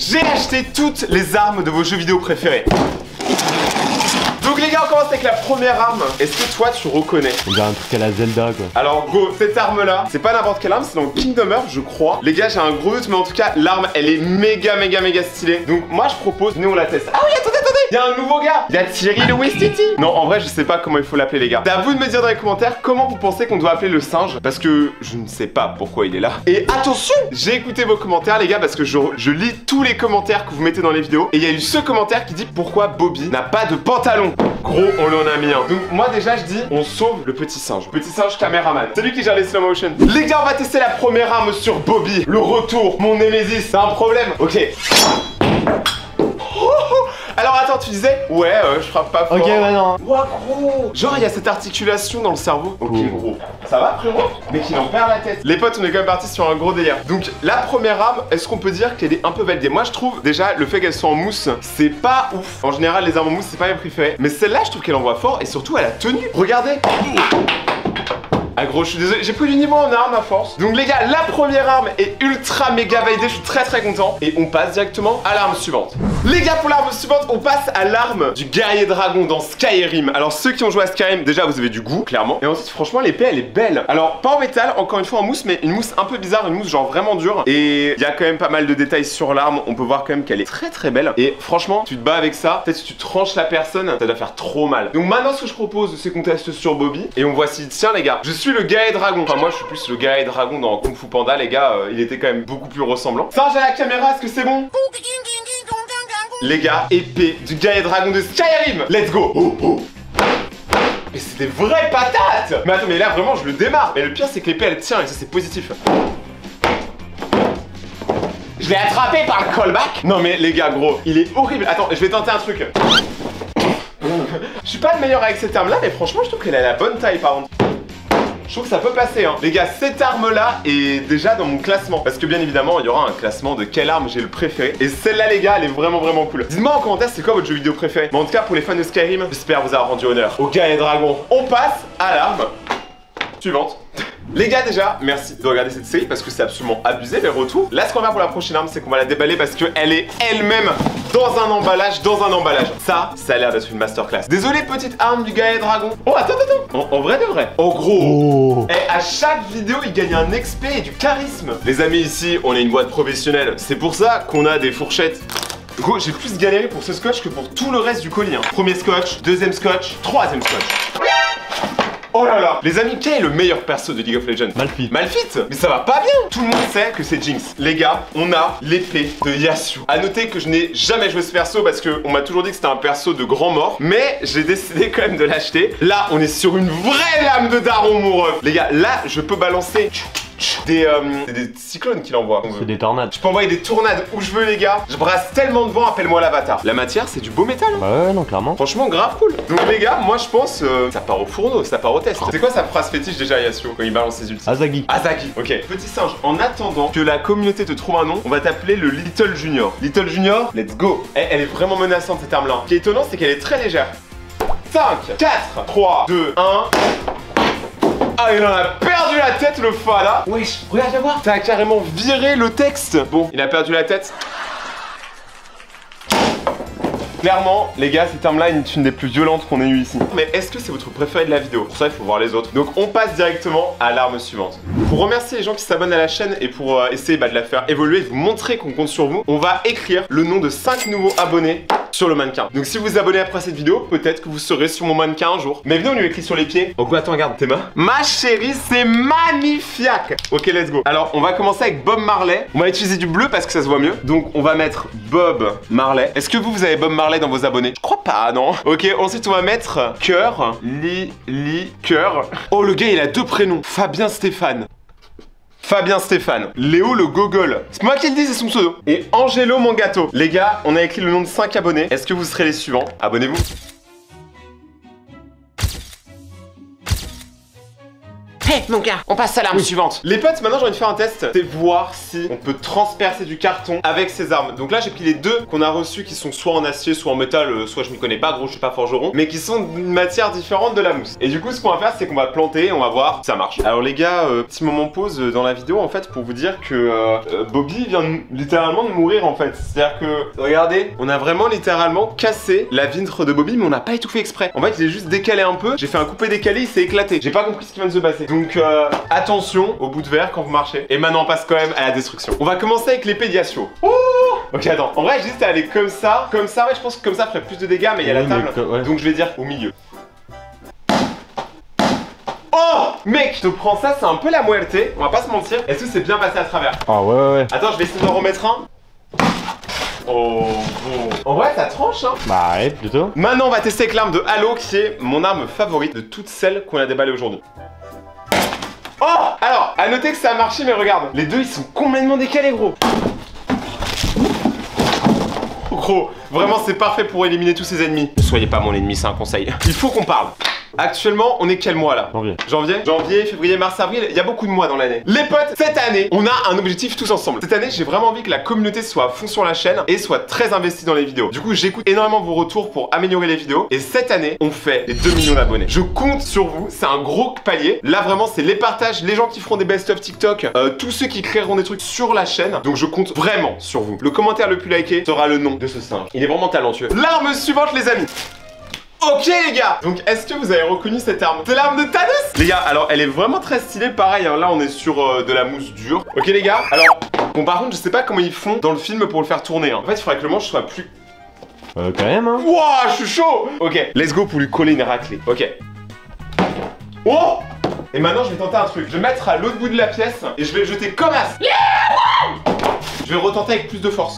J'ai acheté toutes les armes de vos jeux vidéo préférés. Donc les gars, on commence avec la première arme. Est-ce que toi tu reconnais? On dirait un truc à la Zelda quoi. Alors go, cette arme là, c'est pas n'importe quelle arme, c'est dans Kingdom Hearts je crois. Les gars, j'ai un gros doute, mais en tout cas, l'arme elle est méga méga méga stylée. Donc moi je propose, nous on la teste. Ah oui, attendez, attendez Il y a un nouveau gars Il y a Thierry le Wistiti Non, en vrai, je sais pas comment il faut l'appeler les gars. C'est à vous de me dire dans les commentaires comment vous pensez qu'on doit appeler le singe, parce que je ne sais pas pourquoi il est là. Et attention J'ai écouté vos commentaires les gars, parce que je, je lis tous les commentaires que vous mettez dans les vidéos. Et il y a eu ce commentaire qui dit pourquoi Bobby n'a pas de pantalon. Gros, on en a mis un. Donc moi déjà je dis, on sauve le petit singe. Petit singe caméraman. C'est lui qui gère les slow motion. Les gars, on va tester la première arme sur Bobby. Le retour, mon Nemesis. C'est un problème. Ok. Alors attends, tu disais Ouais, euh, je frappe pas fort. Ok, ouais, non. Ouah, gros Genre, il y a cette articulation dans le cerveau. Ok, gros. Ça va, frérot? Mais qu'il en perd la tête. Les potes, on est quand même partis sur un gros délire. Donc, la première arme, est-ce qu'on peut dire qu'elle est un peu validée? Moi, je trouve déjà le fait qu'elle soit en mousse, c'est pas ouf. En général, les armes en mousse, c'est pas mes préférées. Mais celle-là, je trouve qu'elle envoie fort et surtout, elle a tenu. Regardez gros, je suis désolé, j'ai pris du niveau en arme à force. Donc les gars, la première arme est ultra méga validée, je suis très très content. Et on passe directement à l'arme suivante. Les gars, pour l'arme suivante, on passe à l'arme du guerrier dragon dans Skyrim. Alors ceux qui ont joué à Skyrim, déjà vous avez du goût, clairement. Et ensuite, franchement, l'épée elle est belle. Alors pas en métal, encore une fois en mousse, mais une mousse un peu bizarre, une mousse genre vraiment dure. Et il y a quand même pas mal de détails sur l'arme. On peut voir quand même qu'elle est très très belle. Et franchement, tu te bats avec ça, peut-être si tu tranches la personne, ça doit faire trop mal. Donc maintenant, ce que je propose, c'est qu'on teste sur Bobby. Et on voit s'il tient, les gars. Je suis le guerrier dragon. Enfin, moi, je suis plus le guerrier dragon dans Kung Fu Panda, les gars. euh, il était quand même beaucoup plus ressemblant. Singe à la caméra, est-ce que c'est bon? Les gars, épée du guerrier dragon de Skyrim. Let's go. Oh, oh. Mais c'est des vraies patates Mais attends, mais là vraiment je le démarre Mais le pire c'est que l'épée elle tient et ça c'est positif Je l'ai attrapé par le callback Non mais les gars gros, il est horrible Attends, je vais tenter un truc Je suis pas le meilleur avec cette arme là mais franchement je trouve qu'elle a la bonne taille par contre je trouve que ça peut passer hein. Les gars, cette arme là est déjà dans mon classement. Parce que bien évidemment, il y aura un classement de quelle arme j'ai le préféré. Et celle-là les gars, elle est vraiment vraiment cool. Dites-moi en commentaire c'est quoi votre jeu vidéo préféré? Mais en tout cas pour les fans de Skyrim, j'espère vous avoir rendu honneur. Au gars et dragon. On passe à l'arme suivante les gars déjà, merci de regarder cette série parce que c'est absolument abusé les retours. Là ce qu'on va faire pour la prochaine arme c'est qu'on va la déballer parce qu'elle est elle-même dans un emballage, dans un emballage. Ça, ça a l'air d'être une masterclass. Désolé petite arme du gars et dragon. Oh attends, attends, en, en vrai de vrai. En gros, Oh. et à chaque vidéo, il gagne un XP et du charisme. Les amis, ici, on est une boîte professionnelle. C'est pour ça qu'on a des fourchettes. Gros, j'ai plus galéré pour ce scotch que pour tout le reste du colis. hein. Premier scotch, deuxième scotch, troisième scotch. Oh là là Les amis, quel est le meilleur perso de League of Legends? Malfi. Malphite Mais ça va pas bien Tout le monde sait que c'est Jinx. Les gars, on a l'épée de Yasuo. A noter que je n'ai jamais joué ce perso parce qu'on m'a toujours dit que c'était un perso de grand mort. Mais j'ai décidé quand même de l'acheter. Là, on est sur une vraie lame de daron moureux. Les gars, là, je peux balancer des, euh, c'est des cyclones qu'il envoie. C'est des tornades. Je peux envoyer des tournades où je veux les gars. Je brasse tellement de vent, appelle-moi l'avatar. La matière, c'est du beau métal. hein. Bah ouais, non, clairement. Franchement, grave cool. Donc les gars, moi je pense euh, ça part au fourneau, ça part au test. C'est quoi sa phrase fétiche déjà Yasuo quand il balance ses ultis Azagi. Azaki. Ok. Petit singe, en attendant que la communauté te trouve un nom, on va t'appeler le Little Junior. Little Junior, let's go. Eh, elle est vraiment menaçante cette arme-là. Ce qui est étonnant, c'est qu'elle est très légère. 5, 4, 3, 2, 1. Ah, il en a perdu la tête le fa là Wesh, regarde, viens voir. A carrément viré le texte. Bon, il a perdu la tête. Clairement, les gars, cette arme-là est une des plus violentes qu'on ait eues ici. Mais est-ce que c'est votre préféré de la vidéo? Pour ça, il faut voir les autres. Donc, on passe directement à l'arme suivante. Pour remercier les gens qui s'abonnent à la chaîne et pour euh, essayer bah, de la faire évoluer, de vous montrer qu'on compte sur vous, on va écrire le nom de 5 nouveaux abonnés sur le mannequin. Donc, si vous vous abonnez après cette vidéo, peut-être que vous serez sur mon mannequin un jour. Mais venez, on lui écrit sur les pieds. Oh, quoi, attends, regarde, tes mains. Ma chérie, c'est magnifique Ok, let's go. Alors, on va commencer avec Bob Marley. On va utiliser du bleu parce que ça se voit mieux. Donc, on va mettre Bob Marley. Est-ce que vous, vous avez Bob Marley? Dans vos abonnés Je crois pas, non Ok, ensuite, on va mettre cœur. Li, li, cœur. Oh, le gars, il a deux prénoms. Fabien Stéphane. Fabien Stéphane, Léo le Gogol. C'est moi qui le dis, c'est son pseudo. Et Angelo Mangato. Les gars, on a écrit le nom de 5 abonnés. Est-ce que vous serez les suivants? Abonnez-vous. Mon gars. On passe à l'arme suivante. Les potes, maintenant j'ai envie de faire un test. C'est voir si on peut transpercer du carton avec ces armes. Donc là, j'ai pris les deux qu'on a reçus qui sont soit en acier, soit en métal, euh, soit je m'y connais pas, gros, je suis pas forgeron, mais qui sont d'une matière différente de la mousse. Et du coup, ce qu'on va faire, c'est qu'on va planter et on va voir si ça marche. Alors les gars, euh, petit moment pause euh, dans la vidéo en fait pour vous dire que euh, Bobby vient de- littéralement de mourir en fait. C'est-à-dire que, regardez, on a vraiment littéralement cassé la vitre de Bobby, mais on n'a pas étouffé exprès. En fait, il est juste décalé un peu. J'ai fait un coupé décalé, il s'est éclaté. J'ai pas compris ce qui vient de se passer. Donc euh, attention au bout de verre quand vous marchez. Et maintenant, on passe quand même à la destruction. On va commencer avec l'épée d'Yasuo. Oh Ok, attends. En vrai, juste à aller comme ça, comme ça. Ouais, je pense que comme ça ferait plus de dégâts, mais il y a la table. que- ouais. Donc je vais dire au milieu. Oh Mec, je te prends ça, c'est un peu la muerte. On va pas se mentir. Est-ce que c'est bien passé à travers Ah ouais, ouais, ouais. Attends, je vais essayer d'en remettre un. Oh bon. En vrai, ça tranche, hein. Bah ouais, plutôt. Maintenant, on va tester avec l'arme de Halo, qui est mon arme favorite de toutes celles qu'on a déballées aujourd'hui. À noter que ça a marché, mais regarde, les deux, ils sont complètement décalés, gros. Gros, vraiment, c'est parfait pour éliminer tous ces ennemis. Ne soyez pas mon ennemi, c'est un conseil. Il faut qu'on parle. Actuellement, on est quel mois là Janvier. Janvier Janvier, février, mars, avril, il y a beaucoup de mois dans l'année. Les potes, cette année, on a un objectif tous ensemble. Cette année, j'ai vraiment envie que la communauté soit à fond sur la chaîne et soit très investie dans les vidéos. Du coup, j'écoute énormément vos retours pour améliorer les vidéos. Et cette année, on fait les 2 millions d'abonnés. Je compte sur vous, c'est un gros palier. Là, vraiment, c'est les partages, les gens qui feront des best-of TikTok, euh, tous ceux qui créeront des trucs sur la chaîne. Donc, je compte vraiment sur vous. Le commentaire le plus liké sera le nom de ce singe. Il est vraiment talentueux. L'arme suivante, les amis. Ok les gars Donc est-ce que vous avez reconnu cette arme? C'est l'arme de Thanos? Les gars, alors elle est vraiment très stylée, pareil, hein, là on est sur euh, de la mousse dure. Ok les gars, alors, bon par contre je sais pas comment ils font dans le film pour le faire tourner. hein. En fait il faudrait que le manche soit plus... Euh, quand même, hein. Wouah, je suis chaud Ok, let's go pour lui coller une raclée. Ok. Oh Et maintenant je vais tenter un truc. Je vais mettre à l'autre bout de la pièce et je vais le jeter comme as. Je vais retenter avec plus de force.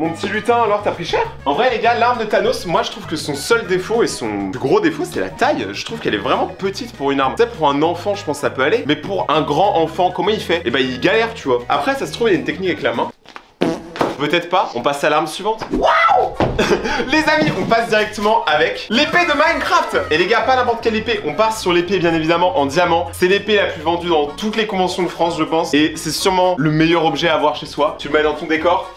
Mon petit lutin, alors t'as pris cher? En vrai, les gars, l'arme de Thanos, moi je trouve que son seul défaut et son plus gros défaut, c'est la taille. Je trouve qu'elle est vraiment petite pour une arme. Peut-être pour un enfant, je pense que ça peut aller, mais pour un grand enfant, comment il fait? Eh ben, il galère, tu vois. Après, ça se trouve, il y a une technique avec la main. Peut-être pas. On passe à l'arme suivante. Waouh Les amis, on passe directement avec l'épée de Minecraft. Et les gars, pas n'importe quelle épée. On part sur l'épée, bien évidemment, en diamant. C'est l'épée la plus vendue dans toutes les conventions de France, je pense. Et c'est sûrement le meilleur objet à avoir chez soi. Tu le mets dans ton décor.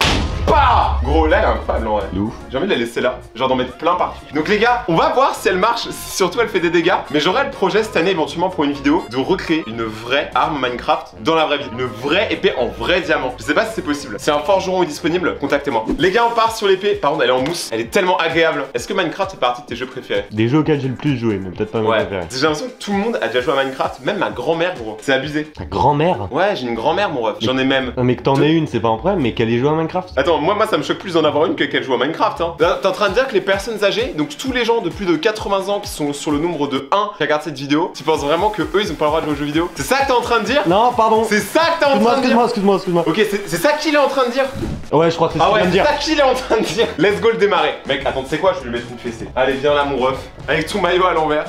Bah Gros, là, elle est incroyable en vrai. De ouf. J'ai envie de la laisser là, genre d'en mettre plein partout. Donc les gars, on va voir si elle marche, si surtout elle fait des dégâts. Mais j'aurai le projet cette année éventuellement pour une vidéo de recréer une vraie arme Minecraft dans la vraie vie. Une vraie épée en vrai diamant. Je sais pas si c'est possible. Si un forgeron est disponible, contactez-moi. Les gars, on part sur l'épée. Par contre, elle est en mousse. Elle est tellement agréable. Est-ce que Minecraft fait partie de tes jeux préférés? Des jeux auxquels j'ai le plus joué, mais peut-être pas mes Ouais. préférés. J'ai l'impression que tout le monde a déjà joué à Minecraft, même ma grand-mère, gros. C'est abusé. Ta grand-mère? Ouais, j'ai une grand-mère, mon ref. J'en ai même. Non, mais que t'en aies une, c'est pas un problème, mais qu'elle ait joué à Minecraft? Attends, moi, moi ça me choque plus d'en avoir une que qu'elle joue à Minecraft. Hein. Là, T'es en train de dire que les personnes âgées, donc tous les gens de plus de 80 ans qui sont sur le nombre de 1 qui regardent cette vidéo, tu penses vraiment que eux ils ont pas le droit de jouer aux jeux vidéo? C'est ça que t'es en train de dire? Non, pardon C'est ça que t'es en train de dire? excuse-moi, excuse-moi, excuse-moi. Ok, c'est ça qu'il est en train de dire? Ouais, je crois que c'est ce Ah ouais, c'est ça qu'il est en train de dire Let's go le démarrer Mec, attends, tu sais quoi? Je vais lui mettre une fessée. Allez, viens là, mon ref. Avec ton maillot à l'envers.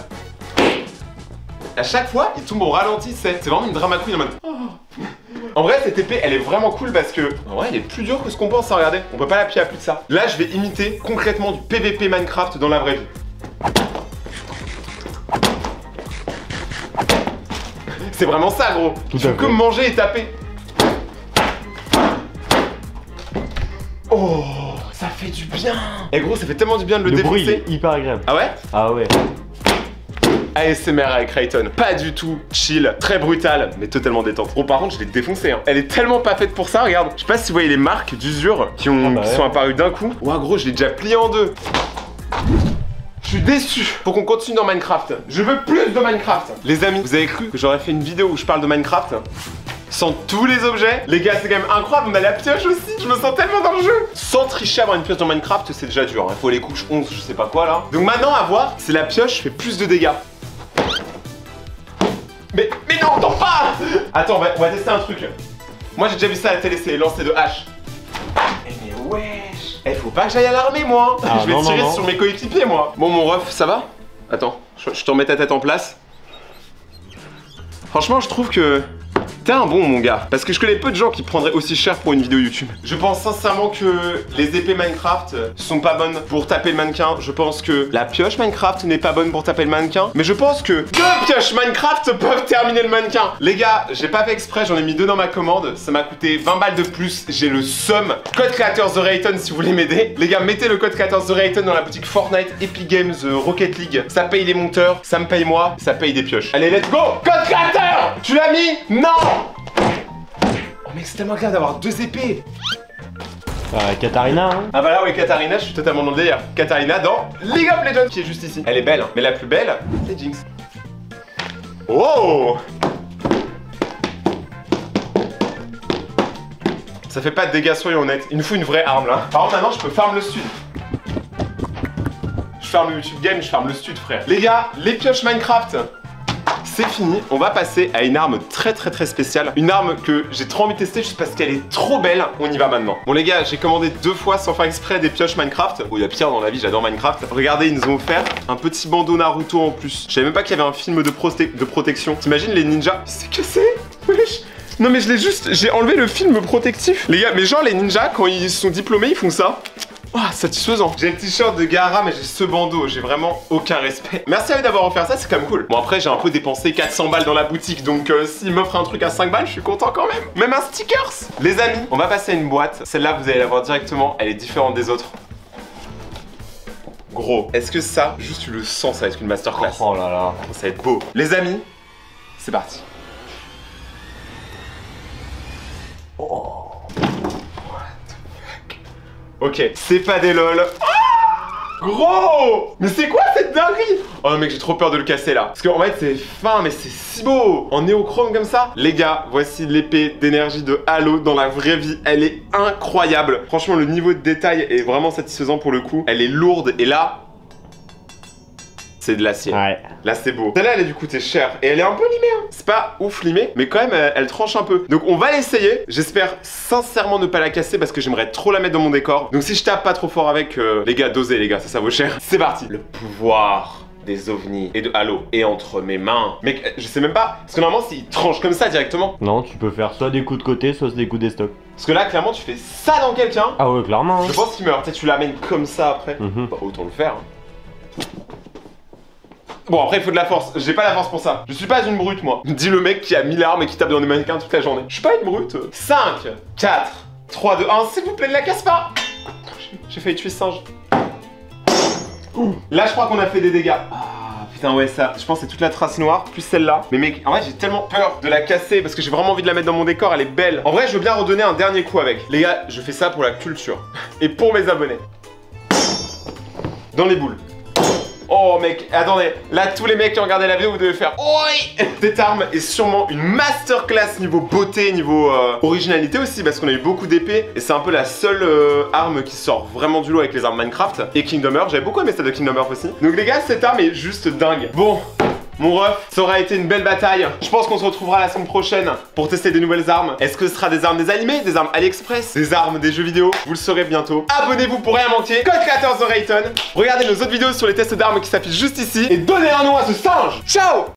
À chaque fois, il tombe au ralenti, c'est c'est vraiment une drama queen en mode. Oh. En vrai, cette épée, elle est vraiment cool parce que, en vrai, elle est plus dure que ce qu'on pense. hein, regardez, on peut pas l'appuyer à plus de ça. Là, je vais imiter concrètement du PVP Minecraft dans la vraie vie. C'est vraiment ça, gros. Tout tu peux que manger et taper. Oh, ça fait du bien. Et gros, ça fait tellement du bien de le, Le bruit défoncer. est hyper agréable. Ah ouais? Ah ouais. ASMR avec Rayton. Pas du tout chill, très brutal, mais totalement détente. Bon, par contre, je l'ai défoncé. Hein. Elle est tellement pas faite pour ça, regarde. Je sais pas si vous voyez les marques d'usure qui, ont, Ah bah qui sont apparues d'un coup. Ouah, gros, je l'ai déjà plié en deux. Je suis déçu. Faut qu'on continue dans Minecraft. Je veux plus de Minecraft. Les amis, vous avez cru que j'aurais fait une vidéo où je parle de Minecraft sans tous les objets? Les gars, c'est quand même incroyable. On a la pioche aussi. Je me sens tellement dans le jeu. Sans tricher, avoir une pioche dans Minecraft, c'est déjà dur. Il faut les couches 11, je sais pas quoi là. Donc maintenant, à voir si la pioche fait plus de dégâts. Attends, on va, on va tester un truc. Moi, j'ai déjà vu ça à la télé, c'est lancer de hache. Eh mais wesh Eh, faut pas que j'aille à l'armée, moi Ah, Je vais non, non, tirer non. sur mes coéquipiers, moi Bon, mon ref, ça va? Attends, je, je te remets ta tête en place. Franchement, je trouve que T'es un bon mon gars, parce que je connais peu de gens qui prendraient aussi cher pour une vidéo YouTube. Je pense sincèrement que les épées Minecraft sont pas bonnes pour taper le mannequin. Je pense que la pioche Minecraft n'est pas bonne pour taper le mannequin. Mais je pense que deux pioches Minecraft peuvent terminer le mannequin. Les gars, j'ai pas fait exprès, j'en ai mis deux dans ma commande. Ça m'a coûté 20 balles de plus. J'ai le somme. Code créateur The Rayton si vous voulez m'aider. Les gars, mettez le code créateur The Rayton dans la boutique Fortnite, Epic Games, euh, Rocket League. Ça paye les monteurs, ça me paye moi, ça paye des pioches. Allez, let's go Code créateur Tu l'as mis? Non mec, c'est tellement grave d'avoir deux épées Ah, Katarina, hein Ah bah là ouais Katarina, je suis totalement dans le délire. Katarina dans League of Legends qui est juste ici. Elle est belle, hein. mais la plus belle, c'est Jinx. Oh Ça fait pas de dégâts, soyons honnêtes. Il nous faut une vraie arme là. Par contre maintenant je peux farm le stud. Je farm le YouTube game, je farm le stud frère. Les gars, les pioches Minecraft c'est fini, on va passer à une arme très très très spéciale. Une arme que j'ai trop envie de tester juste parce qu'elle est trop belle. On y va maintenant. Bon les gars, j'ai commandé deux fois sans faire exprès des pioches Minecraft. Oh, il y a pire dans la vie, j'adore Minecraft. Regardez, ils nous ont offert un petit bandeau Naruto en plus. Je savais même pas qu'il y avait un film de, prote- de protection. T'imagines les ninjas? C'est cassé Wesh non mais je l'ai juste, j'ai enlevé le film protectif. Les gars, mais genre les ninjas quand ils sont diplômés, ils font ça. Ah, satisfaisant. J'ai le t-shirt de Gara, mais j'ai ce bandeau. J'ai vraiment aucun respect. Merci à eux d'avoir offert ça, c'est quand même cool. Bon, après, j'ai un peu dépensé 400 balles dans la boutique, donc euh, s'ils m'offrent un truc à 5 balles, je suis content quand même. Même un stickers. Les amis, on va passer à une boîte. Celle-là, vous allez la voir directement. Elle est différente des autres. Gros, est-ce que ça, juste tu le sens, ça va être une masterclass? Oh là là. Ça va être beau. Les amis, c'est parti. Ok, c'est pas des lol. Ah Gros Mais c'est quoi cette dinguerie Oh mec j'ai trop peur de le casser là. Parce qu'en fait c'est fin mais c'est si beau. En néochrome comme ça. Les gars voici l'épée d'énergie de Halo dans la vraie vie. Elle est incroyable. Franchement le niveau de détail est vraiment satisfaisant pour le coup. Elle est lourde. Et là c'est de l'acier. Ouais. Là c'est beau. Celle-là elle a dû coûter cher et elle est un peu limée. Hein. C'est pas ouf limée, mais quand même elle, elle tranche un peu. Donc on va l'essayer. J'espère sincèrement ne pas la casser parce que j'aimerais trop la mettre dans mon décor. Donc si je tape pas trop fort avec, euh, les gars, dosez les gars, ça ça vaut cher. C'est parti. Le pouvoir des ovnis et de Halo est entre mes mains. Mec, euh, je sais même pas. Parce que normalement s'il tranche comme ça directement. Non, tu peux faire soit des coups de côté, soit des coups des stocks. Parce que là clairement tu fais ça dans quelqu'un. Ah ouais, clairement. hein. Je pense qu'il meurt. Peut-être tu l'amènes comme ça après. Mhm. Bah, autant le faire. hein. Bon, après, il faut de la force. J'ai pas la force pour ça. Je suis pas une brute, moi. Dis le mec qui a 1000 armes et qui tape dans des mannequins toute la journée. Je suis pas une brute. 5, 4, 3, 2, 1. S'il vous plaît, ne la casse pas. J'ai failli tuer ce singe. Ouh. Là, je crois qu'on a fait des dégâts. Ah, putain, ouais, ça. Je pense que c'est toute la trace noire, plus celle-là. Mais mec, en vrai, j'ai tellement peur de la casser parce que j'ai vraiment envie de la mettre dans mon décor. Elle est belle. En vrai, je veux bien redonner un dernier coup avec. Les gars, je fais ça pour la culture. Et pour mes abonnés. Dans les boules. Oh mec, attendez, là tous les mecs qui ont regardé la vidéo, vous devez faire OI Cette arme est sûrement une masterclass niveau beauté, niveau euh, originalité aussi, parce qu'on a eu beaucoup d'épées, et c'est un peu la seule euh, arme qui sort vraiment du lot avec les armes Minecraft. Et Kingdom Hearts, j'avais beaucoup aimé celle de Kingdom Hearts aussi. Donc les gars, cette arme est juste dingue. Bon, mon ref, ça aura été une belle bataille. Je pense qu'on se retrouvera la semaine prochaine pour tester des nouvelles armes. Est-ce que ce sera des armes des animés, des armes AliExpress, des armes des jeux vidéo? Vous le saurez bientôt. Abonnez-vous pour rien manquer. Code créateur The Rayton. Regardez nos autres vidéos sur les tests d'armes qui s'affichent juste ici. Et donnez un nom à ce singe. Ciao